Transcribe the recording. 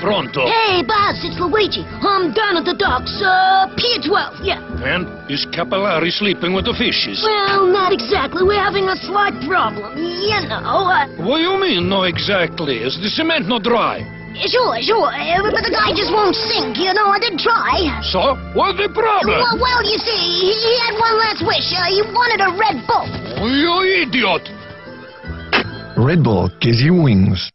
pronto. Hey, boss, it's Luigi. I'm down at the docks, uh, Pier 12, yeah. And is Capillari sleeping with the fishes? Well, not exactly. We're having a slight problem. You know, uh, What do you mean, no exactly? Is the cement not dry? sure, sure, eh, but the guy just won't sink, you know. I did try. So, what's the problem? Well, well, you see, he he had one last wish. Uh, he wanted a Red Bull. Oh, you idiot! Red Bull gives you wings.